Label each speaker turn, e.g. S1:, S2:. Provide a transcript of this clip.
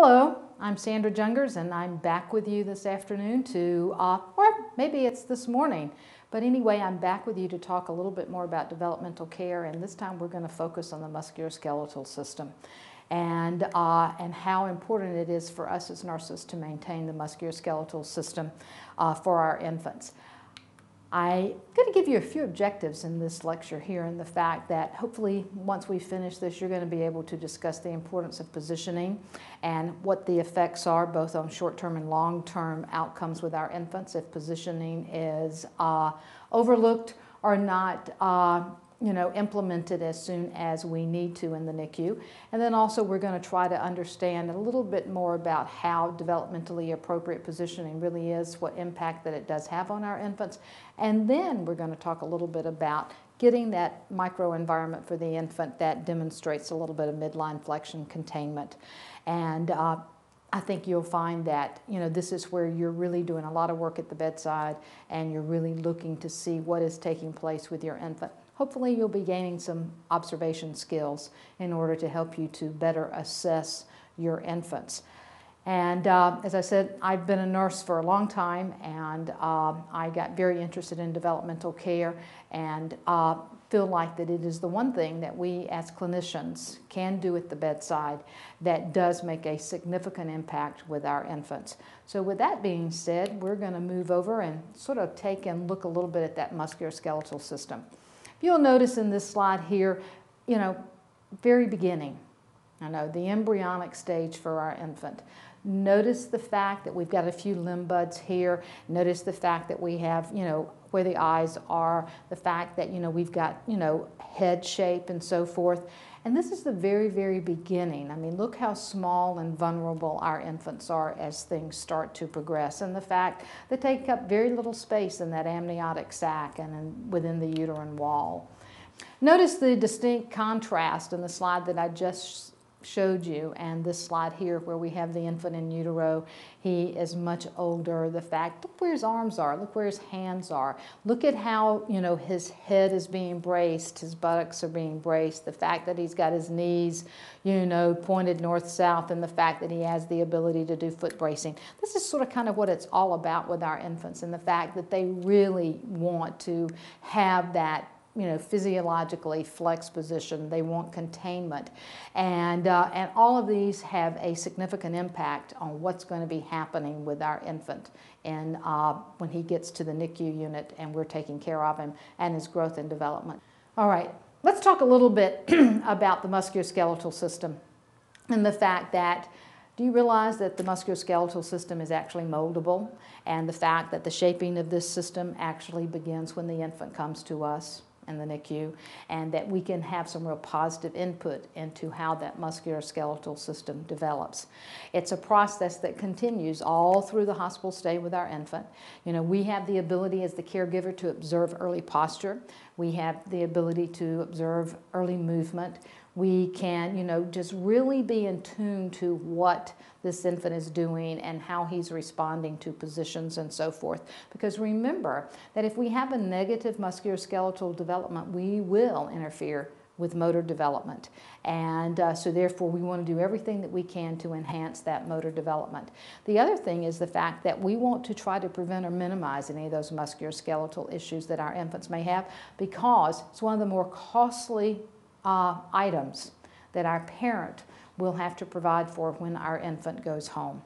S1: Hello, I'm Sandra Jungers and I'm back with you this afternoon to, uh, or maybe it's this morning, but anyway, I'm back with you to talk a little bit more about developmental care and this time we're going to focus on the musculoskeletal system and, uh, and how important it is for us as nurses to maintain the musculoskeletal system uh, for our infants. I'm going to give you a few objectives in this lecture here and the fact that hopefully once we finish this you're going to be able to discuss the importance of positioning and what the effects are both on short-term and long-term outcomes with our infants if positioning is uh, overlooked or not uh, you know, implemented as soon as we need to in the NICU. And then also we're going to try to understand a little bit more about how developmentally appropriate positioning really is, what impact that it does have on our infants. And then we're going to talk a little bit about getting that microenvironment for the infant that demonstrates a little bit of midline flexion containment. And uh, I think you'll find that you know this is where you're really doing a lot of work at the bedside and you're really looking to see what is taking place with your infant hopefully you'll be gaining some observation skills in order to help you to better assess your infants. And uh, as I said, I've been a nurse for a long time and uh, I got very interested in developmental care and uh, feel like that it is the one thing that we as clinicians can do at the bedside that does make a significant impact with our infants. So with that being said, we're going to move over and sort of take and look a little bit at that musculoskeletal system. You'll notice in this slide here, you know, very beginning, I know, the embryonic stage for our infant. Notice the fact that we've got a few limb buds here. Notice the fact that we have, you know, where the eyes are, the fact that, you know, we've got, you know, head shape and so forth. And this is the very, very beginning. I mean, look how small and vulnerable our infants are as things start to progress. And the fact they take up very little space in that amniotic sac and in, within the uterine wall. Notice the distinct contrast in the slide that I just showed you and this slide here where we have the infant in utero he is much older. The fact look where his arms are look where his hands are. Look at how you know his head is being braced his buttocks are being braced. The fact that he's got his knees you know pointed north south and the fact that he has the ability to do foot bracing. This is sort of kind of what it's all about with our infants and the fact that they really want to have that you know, physiologically flex position. They want containment. And, uh, and all of these have a significant impact on what's going to be happening with our infant and uh, when he gets to the NICU unit and we're taking care of him and his growth and development. All right, let's talk a little bit about the musculoskeletal system and the fact that do you realize that the musculoskeletal system is actually moldable and the fact that the shaping of this system actually begins when the infant comes to us? In the NICU, and that we can have some real positive input into how that musculoskeletal system develops. It's a process that continues all through the hospital stay with our infant. You know, we have the ability as the caregiver to observe early posture. We have the ability to observe early movement we can, you know, just really be in tune to what this infant is doing and how he's responding to positions and so forth. Because remember that if we have a negative musculoskeletal development, we will interfere with motor development. And uh, so therefore we want to do everything that we can to enhance that motor development. The other thing is the fact that we want to try to prevent or minimize any of those musculoskeletal issues that our infants may have because it's one of the more costly uh, items that our parent will have to provide for when our infant goes home.